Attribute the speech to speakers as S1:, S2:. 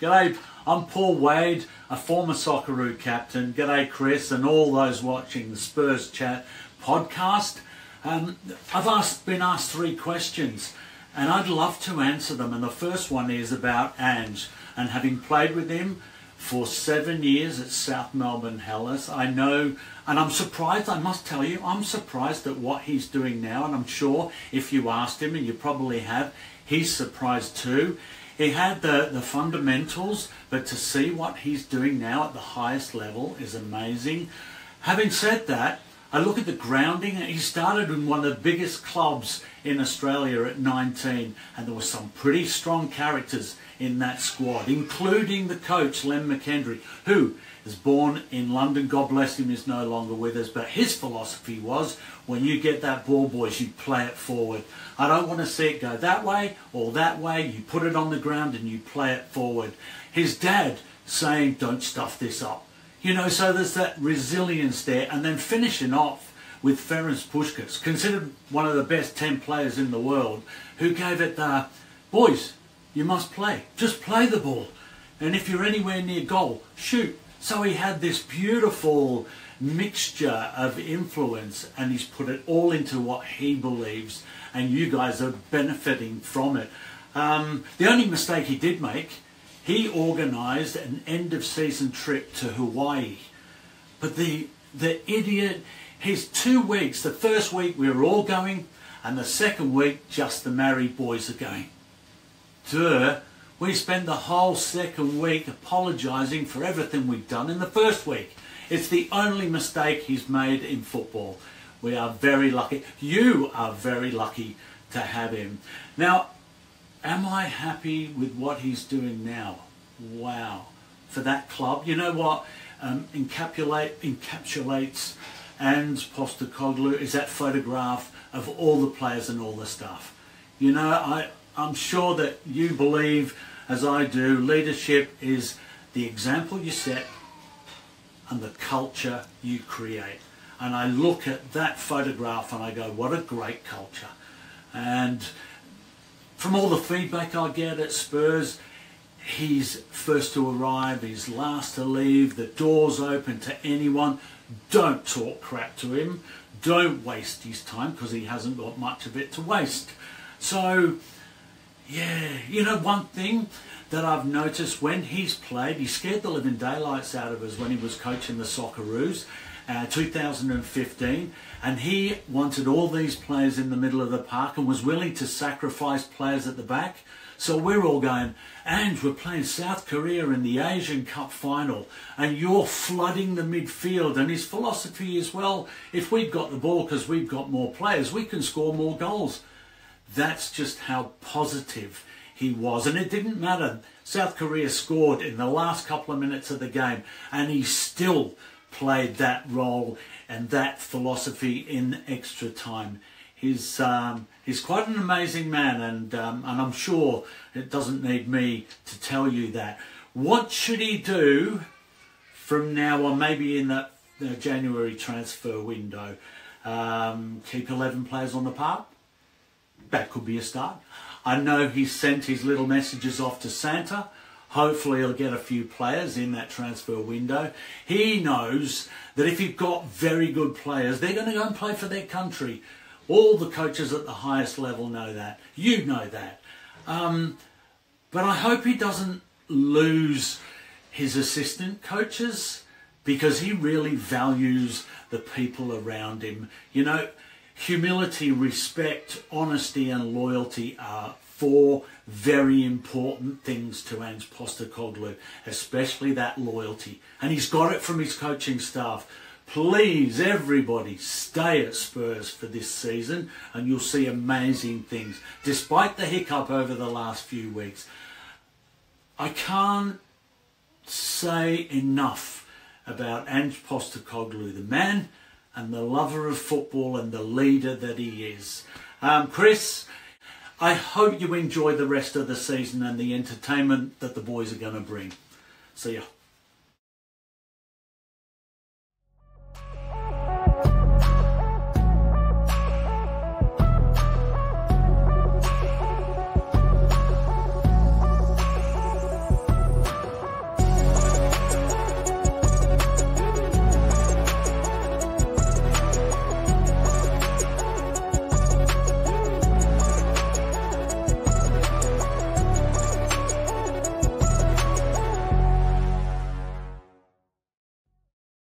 S1: G'day, I'm Paul Wade, a former Socceroo captain. G'day, Chris, and all those watching the Spurs Chat podcast. Um, I've asked, been asked three questions, and I'd love to answer them. And the first one is about Ange, and having played with him for seven years at South Melbourne Hellas, I know, and I'm surprised, I must tell you, I'm surprised at what he's doing now, and I'm sure if you asked him, and you probably have, he's surprised too. He had the, the fundamentals, but to see what he's doing now at the highest level is amazing. Having said that, I look at the grounding. He started in one of the biggest clubs in Australia at 19, and there were some pretty strong characters in that squad, including the coach, Len McKendry, who is born in London. God bless him, is no longer with us. But his philosophy was when you get that ball, boys, you play it forward. I don't want to see it go that way or that way. You put it on the ground and you play it forward. His dad saying, don't stuff this up. You know, so there's that resilience there. And then finishing off with Ferenc Puskas, considered one of the best 10 players in the world, who gave it the, boys, you must play. Just play the ball. And if you're anywhere near goal, shoot. So he had this beautiful mixture of influence and he's put it all into what he believes and you guys are benefiting from it. Um, the only mistake he did make, he organised an end of season trip to Hawaii. But the, the idiot, his two weeks, the first week we were all going and the second week just the married boys are going. Duh. We spend the whole second week apologising for everything we've done in the first week. It's the only mistake he's made in football. We are very lucky. You are very lucky to have him. Now, am I happy with what he's doing now? Wow. For that club. You know what um, encapsulate, encapsulates Ange Postecoglou is that photograph of all the players and all the stuff. You know, I, I'm sure that you believe as I do, leadership is the example you set and the culture you create. And I look at that photograph and I go, what a great culture. And from all the feedback I get at Spurs, he's first to arrive, he's last to leave, the door's open to anyone. Don't talk crap to him. Don't waste his time because he hasn't got much of it to waste. So yeah, you know one thing that I've noticed when he's played, he scared the living daylights out of us when he was coaching the Socceroos, uh, 2015, and he wanted all these players in the middle of the park and was willing to sacrifice players at the back. So we're all going, and we're playing South Korea in the Asian Cup final, and you're flooding the midfield. And his philosophy is, well, if we've got the ball because we've got more players, we can score more goals. That's just how positive he was. And it didn't matter. South Korea scored in the last couple of minutes of the game, and he still played that role and that philosophy in extra time. He's, um, he's quite an amazing man, and, um, and I'm sure it doesn't need me to tell you that. What should he do from now on, maybe in the, the January transfer window? Um, keep 11 players on the park? That could be a start. I know he sent his little messages off to Santa. Hopefully he'll get a few players in that transfer window. He knows that if you've got very good players, they're going to go and play for their country. All the coaches at the highest level know that. You know that. Um, but I hope he doesn't lose his assistant coaches because he really values the people around him. You know, humility, respect, honesty and loyalty are four very important things to Ange Postecoglou, especially that loyalty. And he's got it from his coaching staff. Please, everybody, stay at Spurs for this season and you'll see amazing things. Despite the hiccup over the last few weeks, I can't say enough about Ange Postecoglou, the man and the lover of football and the leader that he is. Um, Chris, I hope you enjoy the rest of the season and the entertainment that the boys are going to bring. See ya.